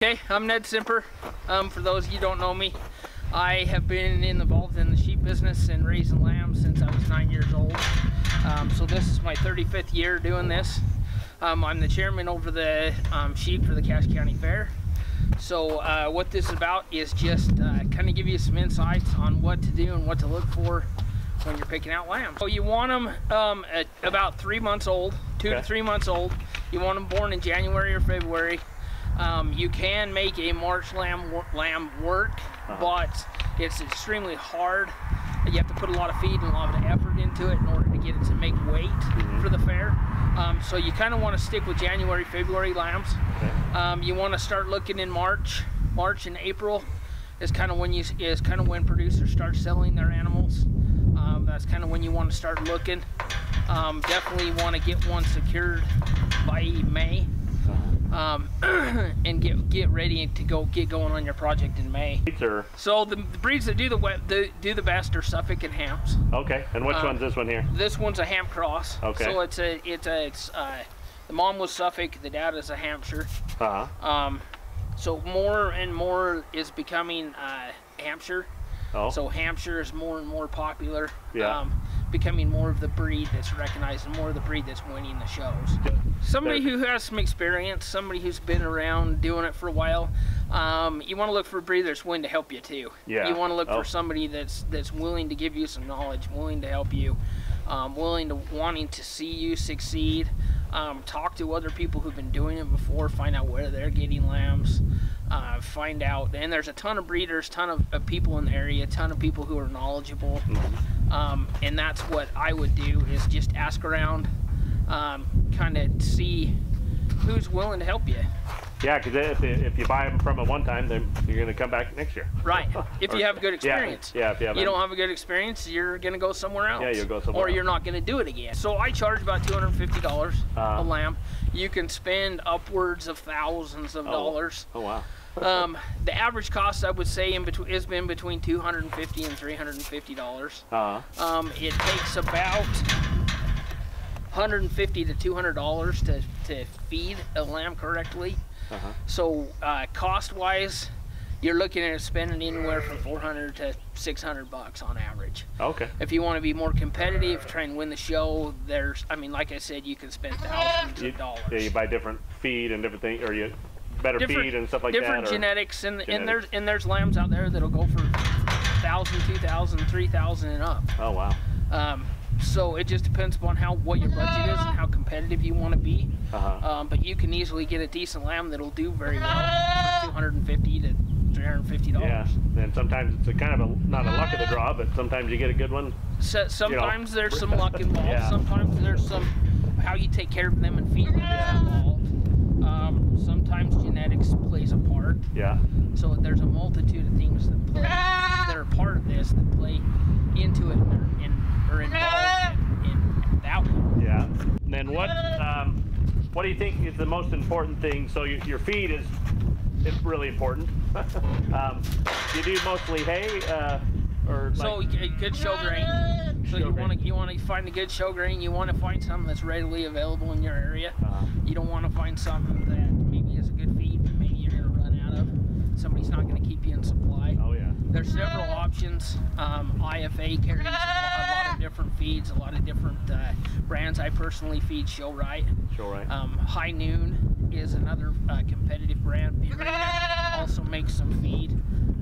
Okay, I'm Ned Simper. Um, for those of you who don't know me, I have been involved in the sheep business and raising lambs since I was nine years old. Um, so this is my 35th year doing this. Um, I'm the chairman over the um, sheep for the Cache County Fair. So uh, what this is about is just uh, kind of give you some insights on what to do and what to look for when you're picking out lambs. So you want them um, at about three months old, two Okay. to three months old. You want them born in January or February. Um, you can make a March lamb lamb work, Uh-huh. but it's extremely hard. You have to put a lot of feed and a lot of effort into it in order to get it to make weight Mm-hmm. for the fair. Um, so you kind of want to stick with January, February lambs. Okay. Um, you want to start looking in March. March and April is kind of when you is kind of when producers start selling their animals. Um, that's kind of when you want to start looking. Um, definitely want to get one secured by May um, and get get ready to go get going on your project in May. So the, the breeds that do the, we- the do the best are Suffolk and Hams. okay. And which Um, one's this one here? This one's a Ham cross. Okay. So it's a it's a it's uh, the mom was Suffolk, the dad is a Hampshire. Uh huh. Um, so more and more is becoming uh, Hampshire. Oh. So Hampshire is more and more popular. Yeah. Um, becoming more of the breed that's recognized and more of the breed that's winning the shows. Somebody who has some experience, somebody who's been around doing it for a while. Um, you want to look for a breed that's willing to help you too. Yeah. You want to look Oh. for somebody that's that's willing to give you some knowledge, willing to help you, um, willing to wanting to see you succeed. Um, talk to other people who've been doing it before. Find out where they're getting lambs. Uh, find out, and there's a ton of breeders, ton of, of people in the area, ton of people who are knowledgeable. Um, and that's what I would do is just ask around, um, kind of see who's willing to help you. Yeah, because if, if you buy them from it one time, then you're going to come back next year. Right. If you have a good experience. yeah, yeah if you have You don't have a good experience, you're gonna go somewhere else. Yeah, you'll go somewhere Or you're not gonna do it again. So I charge about two hundred fifty dollars Uh-huh. a lamp. You can spend upwards of thousands of Oh. dollars. Oh wow. Um, the average cost I would say in between has been between two hundred and fifty and three hundred and fifty dollars. Uh huh. Um, it takes about 150 to 200 dollars to to feed a lamb correctly. Uh-huh. So uh, cost wise, you're looking at spending anywhere from 400 to 600 bucks on average. Okay. If you want to be more competitive, try and win the show. There's, I mean, like I said, you can spend thousands You, of dollars. yeah, you buy different feed and different things, or you better different, feed and stuff like different that. Different genetics, and and there's and there's lambs out there that'll go for thousand, two thousand, three thousand, and up. Oh wow. Um, so it just depends upon how what your budget is and how competitive you want to be. Uh huh. Um, but you can easily get a decent lamb that'll do very well for 250 to 350 dollars. yeah. And sometimes it's a kind of a not a luck of the draw, but sometimes you get a good one. So, sometimes there's some luck involved. Yeah. Sometimes there's some how you take care of them and feed them is involved. Um, sometimes genetics plays a part. Yeah. So there's a multitude of things that play that are part of this that play into it and are, and are involved in, in that one. Yeah. And then what? Um, what do you think is the most important thing? So your, your feed is it's really important. um, you do mostly hay, uh, or So like, a good show grain. So Show you want to you want to find a good show grain. You want to find something that's readily available in your area. uh, You don't want to find something that maybe is a good feed, but maybe you're gonna run out of. Somebody's not gonna keep you in supply. oh yeah. There's several options. Um, IFA carries a lot, a lot of different feeds, a lot of different uh, brands. I personally feed Show-Rite. Show right. Um, High Noon is another uh, competitive brand. Purina also makes some feed,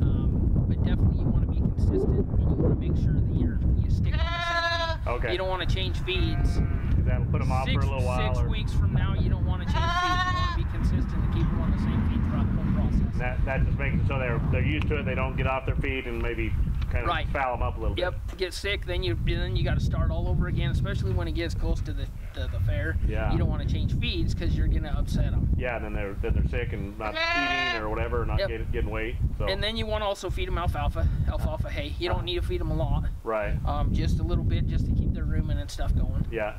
um, but definitely you want to be consistent and you want to make sure that you're you stick on the same feed. Okay. You don't want to change feeds. that'll put them off Six, for a little while. six or, weeks from now, you don't want to change feeds. You want to be consistent and keep them on the same feed throughout the whole process. That that just makes it so they're they're used to it. They don't get off their feet and maybe kind of Right. foul them up a little bit. Yep, get sick, then you then you got to start all over again. Especially when it gets close to the the, the fair. Yeah. You don't want to change feeds because you're gonna upset them. Yeah, and then they're then they're sick and not eating or whatever, not Yep. getting, getting weight. So And then you want to also feed them alfalfa, alfalfa hay. You don't need to feed them a lot, right. um, just a little bit, just to keep their rumen and stuff going. Yeah.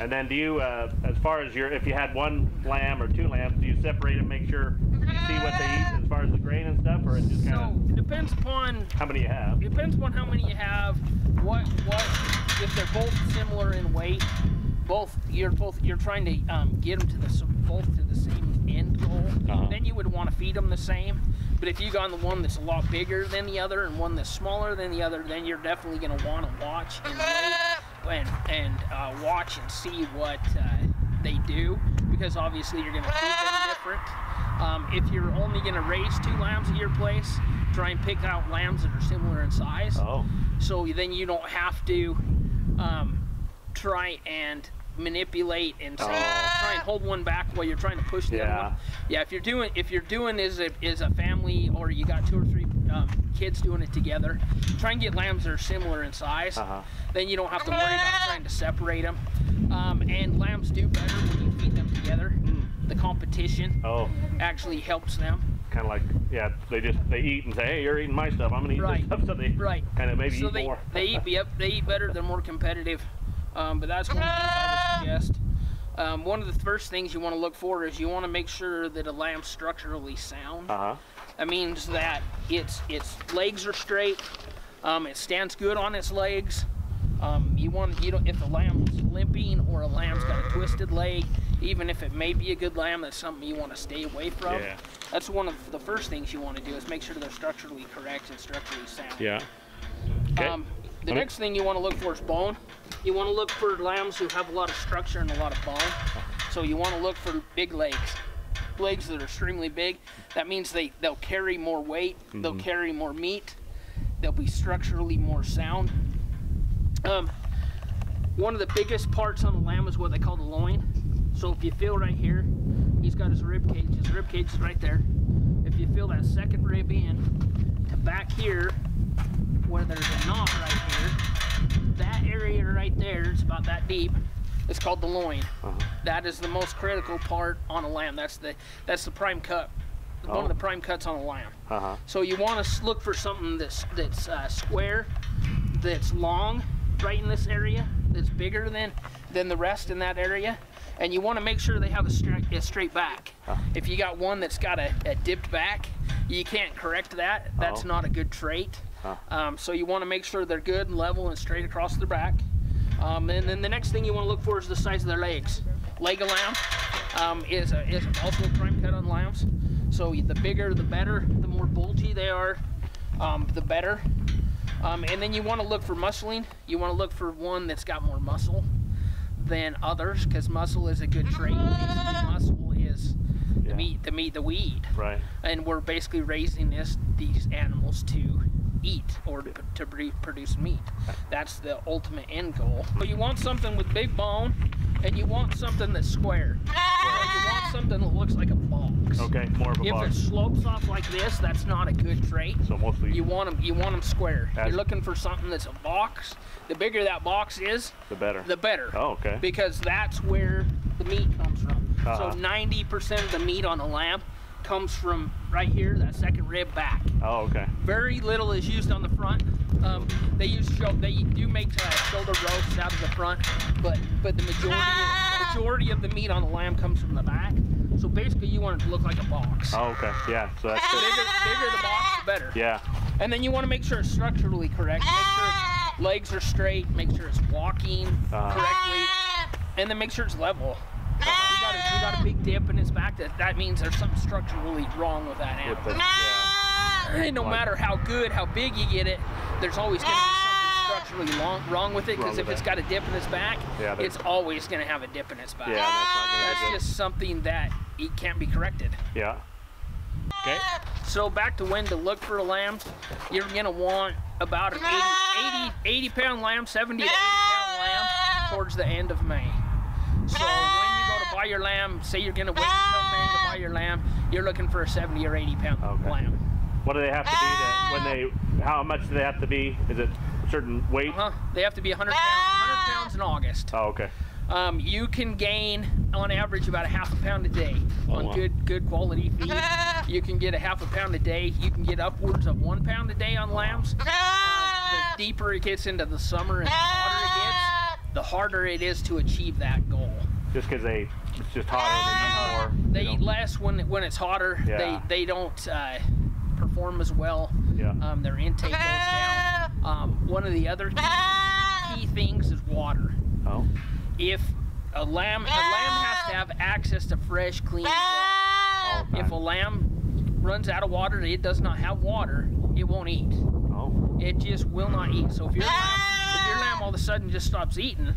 And then do you, uh, as far as your, if you had one lamb or two lambs, do you separate them, make sure you see what they eat as far as the grain and stuff, or it just So kind it depends upon how many you have? it depends upon how many you have, what what if they're both similar in weight. both you're both you're trying to um, get them to the s- both to the same end goal, Uh-huh. then you would want to feed them the same. But if you got the one that's a lot bigger than the other and one that's smaller than the other, then you're definitely going to want to watch and wait and uh, watch and see what uh, they do because obviously you're going to feed them different. Um, if you're only going to raise two lambs at your place, try and pick out lambs that are similar in size Oh, so then you don't have to um, try and manipulate and Oh. try and hold one back while you're trying to push the Yeah. other one. Yeah, if you're doing if you're doing is a is a family or you got two or three um, kids doing it together, try and get lambs that are similar in size. Uh-huh. Then you don't have to worry about trying to separate them. Um, and lambs do better when you feed them together. The competition oh, actually helps them. kind of like yeah. They just they eat and say, hey, you're eating my stuff. I'm gonna eat Right. this stuff. So they Right. kind of maybe so eat they, more. they eat yep they eat better they're more competitive um, but that's one of the things i would suggest um, one of the first things you want to look for is you want to make sure that a lamb's structurally sound Uh huh. That means that its its legs are straight um, it stands good on its legs um, you want you don't if the lamb's limping or a lamb's got a twisted leg even if it may be a good lamb that's something you want to stay away from Yeah. that's one of the first things you want to do is make sure they're structurally correct and structurally sound Yeah. Okay. um, the Okay. next thing you want to look for is bone. You want to look for lambs who have a lot of structure and a lot of bone. So you want to look for big legs. Legs that are extremely big. That means they, they'll carry more weight, they'll Mm-hmm. carry more meat, they'll be structurally more sound. Um, one of the biggest parts on the lamb is what they call the loin. So if you feel right here, he's got his rib cage. His rib cage is right there. If you feel that second rib in to back here, where there's a knot right here, that area right there is about that deep. It's called the loin. Uh-huh. That is the most critical part on a lamb. That's the that's the prime cut. One Oh. of the prime cuts on a lamb. Uh huh. So you want to look for something that's that's uh, square, that's long, right in this area, that's bigger than than the rest in that area, and you want to make sure they have a straight a straight back. Huh. If you got one that's got a, a dipped back, you can't correct that. That's Oh. not a good trait. Huh. Um, so you want to make sure they're good and level and straight across the back. Um, and then the next thing you want to look for is the size of their legs. Leg of lamb um, is, a, is also a prime cut on lambs. So the bigger, the better. The more bulgy they are, um, the better. Um, and then you want to look for muscling. You want to look for one that's got more muscle than others, because muscle is a good trait. Muscle is the Yeah. meat, the meat the weed. Right. and we're basically raising this these animals to eat or to, produce meat. That's the ultimate end goal. But you want something with big bone, and you want something that's square. You want something that looks like a box. Okay. More of a If box. If it slopes off like this, that's not a good trait. So mostly You want them, you want them square. You're looking for something that's a box. The bigger that box is, the better. the better oh, okay. because that's where the meat comes from. Uh-huh. So 90% of the meat on a lamb comes from right here, that second rib back. Oh, okay. Very little is used on the front. Um, they use they do make uh, shoulder roasts out of the front, but but the majority majority of the meat on the lamb comes from the back. So basically, you want it to look like a box. Oh, okay. Yeah. So that's The good. bigger, bigger the box, the better. Yeah. And then you want to make sure it's structurally correct. Make sure its legs are straight. Make sure it's walking Uh-huh. correctly, and then make sure it's level. Uh, we got a, we got a big dip in its back. That that means there's something structurally wrong with that With animal. the, yeah. And no Like- matter how good, how big you get it, there's always going to be something ah! structurally long, wrong with it. Because if with it's it. got a dip in its back, Yeah, it's always going to have a dip in its back. Yeah. That's not ah! That's just something that it can't be corrected. Yeah. Okay. So back to when to look for a lamb, you're gonna want about an 80, 80, ah! 80 pound lamb, 70 to 80 pound lamb towards the end of May. So when you go to buy your lamb, say you're gonna wait until May to buy your lamb, you're looking for a 70 or 80 pound Okay. lamb. What do they have to be to, when they? How much do they have to be? Is it a certain weight? Uh-huh. They have to be 100 pounds, 100 pounds in August. Oh, okay. Um, you can gain on average about a half a pound a day Oh, on wow. good good quality feed. You can get a half a pound a day. You can get upwards of one pound a day on lambs. Uh, the deeper it gets into the summer and the hotter it gets, the harder it is to achieve that goal. Just because they, it's just hotter. They eat. They you eat know? less when when it's hotter. Yeah. They they don't uh, perform as well. Yeah. Um, their intake goes down. Um, one of the other key, key things is water. Oh. If a lamb, a lamb has to have access to fresh, clean water. All If a lamb runs out of water, it does not have water, it won't eat. Oh, It just will not eat. So if your lamb, if your lamb all of a sudden just stops eating,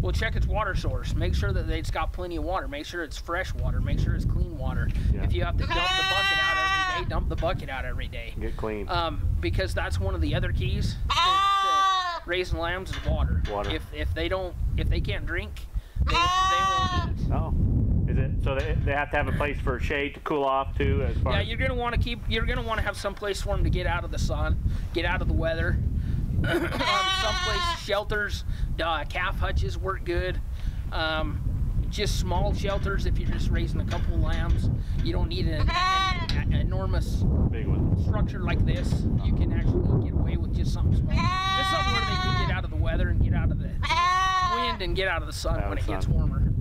well, check its water source. Make sure that it's got plenty of water. Make sure it's fresh water. Make sure it's clean water. Yeah. If you have to dump the bucket out every day, dump the bucket out every day. get clean. Um, because that's one of the other keys to, to raising lambs is water. Water. If if they don't, if they can't drink, they, they won't eat. oh, is it? So they, they have to have a place for shade to cool off too, as far Yeah, you're gonna want to keep. You're gonna want to have some place for them to get out of the sun, get out of the weather. um, some place shelters, uh, calf hutches work good. Um, just small shelters if you're just raising a couple lambs. You don't need an, an, an enormous big one. structure like this. You can actually get away with just something small. Just something where they can get out of the weather and get out of the wind and get out of the sun Out when the it gets warmer.